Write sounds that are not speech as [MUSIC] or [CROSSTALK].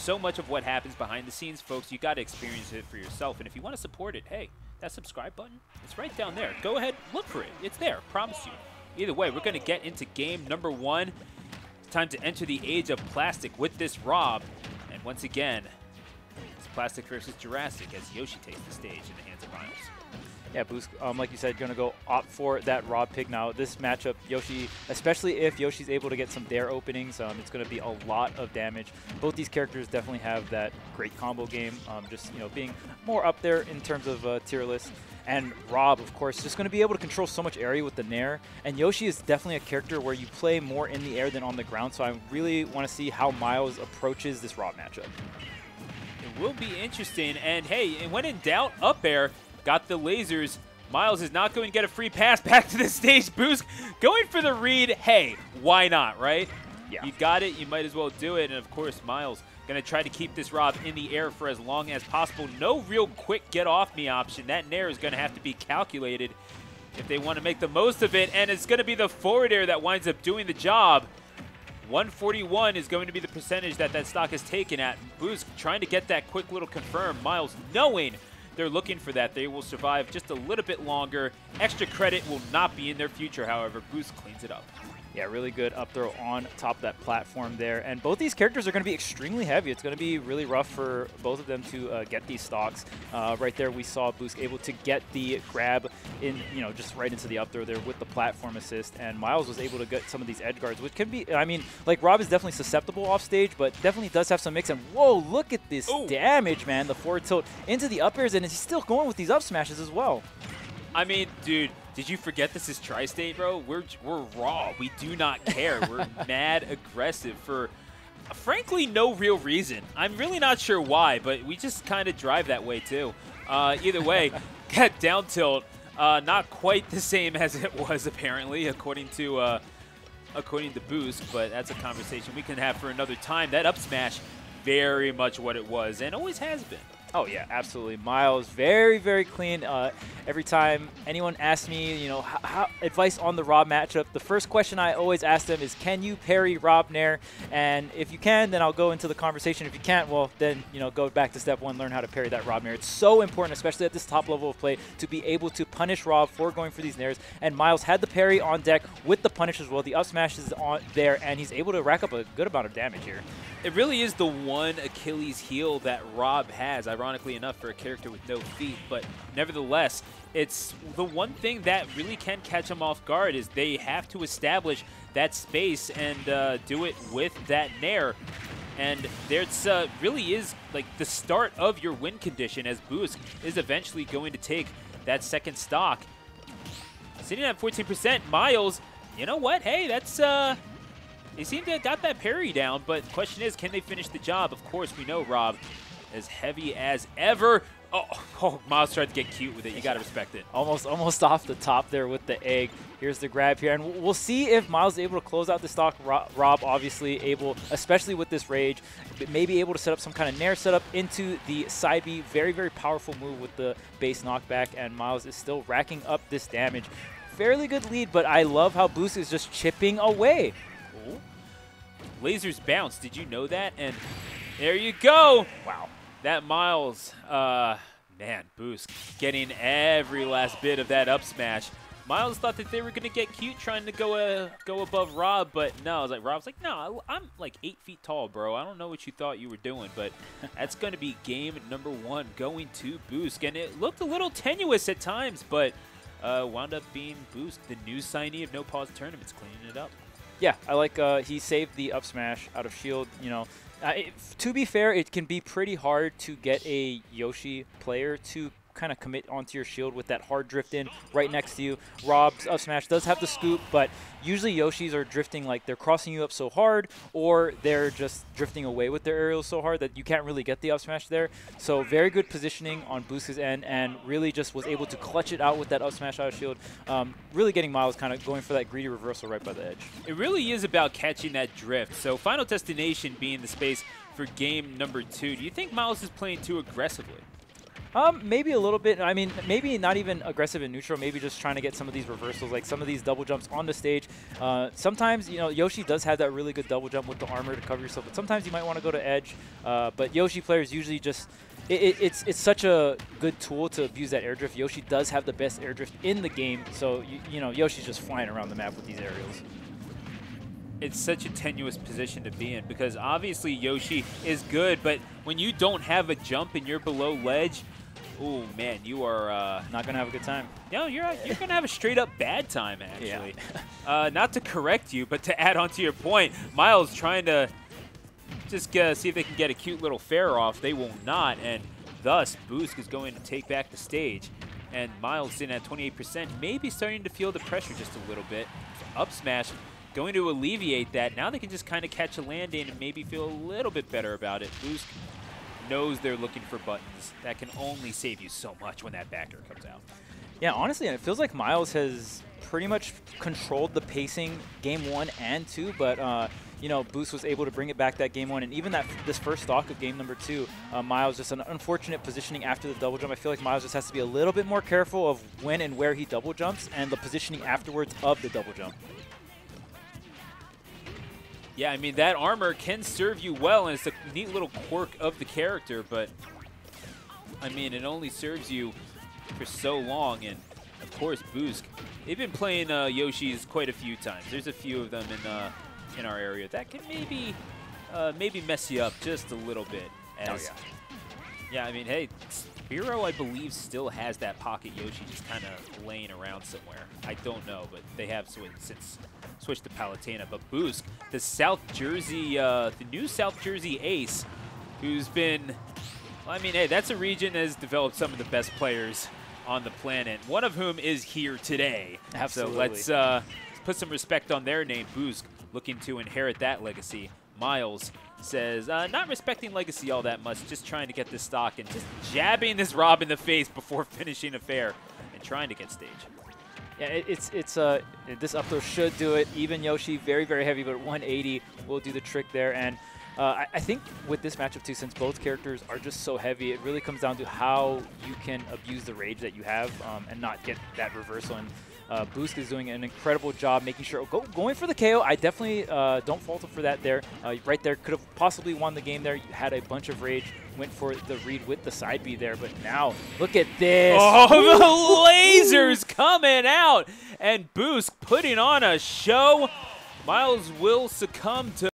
so much of what happens behind the scenes, folks. You got to experience it for yourself. And if you want to support it, hey, that subscribe button, it's right down there. Go ahead, look for it. It's there, promise you. Either way, we're going to get into game number one. It's Time to enter the age of plastic with this Rob. And once again, it's plastic versus Jurassic as Yoshi takes the stage in the hands of Myles. Yeah, Boosk, um, like you said, going to go opt for that Rob pick now. This matchup, Yoshi, especially if Yoshi's able to get some dare openings, um, it's going to be a lot of damage. Both these characters definitely have that great combo game, um, just you know being more up there in terms of uh, tier list. And Rob, of course, just going to be able to control so much area with the Nair. And Yoshi is definitely a character where you play more in the air than on the ground, so I really want to see how Myles approaches this Rob matchup. It will be interesting. And hey, when in doubt, up air, got the lasers. Myles is not going to get a free pass [LAUGHS] back to the stage. Boosk going for the read. Hey, why not, right? Yeah. You got it. You might as well do it. And of course, Myles going to try to keep this Rob in the air for as long as possible. No real quick get off me option. That Nair is going to have to be calculated if they want to make the most of it. And it's going to be the forward air that winds up doing the job. 141 is going to be the percentage that that stock is taken at. Boosk trying to get that quick little confirm. Myles knowing they're looking for that. They will survive just a little bit longer. Extra credit will not be in their future, however. Boosk cleans it up. Yeah, really good up throw on top of that platform there. And both these characters are going to be extremely heavy. It's going to be really rough for both of them to uh, get these stocks. Uh, right there, we saw Boosk able to get the grab in, you know, just right into the up throw there with the platform assist. And Myles was able to get some of these edge guards, which can be, I mean, like Rob is definitely susceptible off stage, but definitely does have some mix. And whoa, look at this Ooh. damage, man. The forward tilt into the up airs, and he's still going with these up smashes as well. I mean, dude, did you forget this is Tri-State, bro? We're, we're raw. We do not care. We're [LAUGHS] mad aggressive for, frankly, no real reason. I'm really not sure why, but we just kind of drive that way, too. Uh, either way, [LAUGHS] that down tilt, uh, not quite the same as it was, apparently, according to uh, according to Boosk, but that's a conversation we can have for another time. That up smash, very much what it was, and always has been. Oh yeah, absolutely. Myles, very very clean. Uh, every time anyone asks me, you know, how, advice on the Rob matchup, the first question I always ask them is, can you parry Rob Nair? And if you can, then I'll go into the conversation. If you can't, well, then you know, go back to step one, learn how to parry that Rob Nair. It's so important, especially at this top level of play, to be able to punish Rob for going for these Nairs. And Myles had the parry on deck with the punish as well. The up smash is on there, and he's able to rack up a good amount of damage here. It really is the one Achilles heel that Rob has. I ironically enough, for a character with no feet. But nevertheless, it's the one thing that really can catch them off guard is they have to establish that space and uh, do it with that Nair. And there's uh, really is like the start of your win condition as Boosk is eventually going to take that second stock. Sitting at 14%, Myles, you know what? Hey, that's uh, they seem to have got that parry down, but the question is, can they finish the job? Of course, we know, Rob, as heavy as ever. Oh, [LAUGHS] oh, Myles tried to get cute with it. You got to respect it. Almost almost off the top there with the egg. Here's the grab here. And we'll see if Myles is able to close out the stock. Rob obviously able, especially with this rage, maybe able to set up some kind of nair setup into the side B. Very, very powerful move with the base knockback. And Myles is still racking up this damage. Fairly good lead, but I love how Boosk is just chipping away. Ooh. Lasers bounce. Did you know that? And there you go. Wow that Myles, uh, man, Boosk, getting every last bit of that up smash. Myles thought that they were going to get cute trying to go uh, go above Rob, but no, I was like, Rob's like, no, I'm like eight feet tall, bro. I don't know what you thought you were doing, but [LAUGHS] that's going to be game number one going to Boosk. And it looked a little tenuous at times, but uh, wound up being Boosk, the new signee of No Pause Tournaments, cleaning it up. Yeah, I like uh, he saved the up smash out of shield. You know, uh, it, to be fair, it can be pretty hard to get a Yoshi player to kind of commit onto your shield with that hard drift in right next to you. Rob's up smash does have the scoop, but usually Yoshis are drifting like they're crossing you up so hard or they're just drifting away with their aerials so hard that you can't really get the up smash there. So very good positioning on Boosk's end and really just was able to clutch it out with that up smash out of shield. Um, really getting Myles kind of going for that greedy reversal right by the edge. It really is about catching that drift. So Final Destination being the space for game number two. Do you think Myles is playing too aggressively? Um, maybe a little bit. I mean, maybe not even aggressive and neutral. Maybe just trying to get some of these reversals, like some of these double jumps on the stage. Uh, sometimes, you know, Yoshi does have that really good double jump with the armor to cover yourself, but sometimes you might want to go to edge. Uh, but Yoshi players usually just it, it, it's it's such a good tool to abuse that air drift. Yoshi does have the best air drift in the game, so you, you know Yoshi's just flying around the map with these aerials it's such a tenuous position to be in because obviously Yoshi is good, but when you don't have a jump and you're below ledge, oh man, you are uh, not gonna have a good time. No, you're you're gonna have a straight up bad time actually. Yeah. [LAUGHS] uh, not to correct you, but to add on to your point, Myles trying to just uh, see if they can get a cute little fair off. They will not, and thus Boosk is going to take back the stage. And Myles in at 28%, maybe starting to feel the pressure just a little bit. Up smash going to alleviate that. Now they can just kind of catch a landing and maybe feel a little bit better about it. Boosk knows they're looking for buttons. That can only save you so much when that backer comes out. Yeah, honestly, it feels like Myles has pretty much controlled the pacing game one and two, but uh, you know, Boosk was able to bring it back that game one, and even that this first stock of game number two, uh, Myles just an unfortunate positioning after the double jump. I feel like Myles just has to be a little bit more careful of when and where he double jumps and the positioning afterwards of the double jump. Yeah, I mean, that armor can serve you well, and it's a neat little quirk of the character, but, I mean, it only serves you for so long, and, of course, Boosk. They've been playing uh, Yoshi's quite a few times. There's a few of them in uh, in our area that can maybe uh, maybe mess you up just a little bit. oh, yeah. Yeah, I mean, hey, Spiro, I believe, still has that pocket Yoshi just kind of laying around somewhere. I don't know, but they have since switched to Palutena. But Boosk, the South Jersey, uh, the new South Jersey ace, who's been, well, I mean, hey, that's a region that has developed some of the best players on the planet, one of whom is here today. Absolutely. So let's uh, put some respect on their name. Boosk looking to inherit that legacy. Myles says, uh, not respecting Legacy all that much, just trying to get this stock and just jabbing this Rob in the face before [LAUGHS] finishing a fair and trying to get stage. Yeah, it, it's it's uh this up throw should do it. Even Yoshi, very very heavy, but 180 will do the trick there. And uh, I, I, think with this matchup too, since both characters are just so heavy, it really comes down to how you can abuse the rage that you have um, and not get that reversal. And uh, Boosk is doing an incredible job making sure, go, going for the KO. I definitely uh, don't fault him for that there. Uh, right there, could have possibly won the game there. You had a bunch of rage, went for the read with the side B there, but now look at this. Oh, [LAUGHS] the lasers coming out, and Boosk putting on a show. Myles will succumb to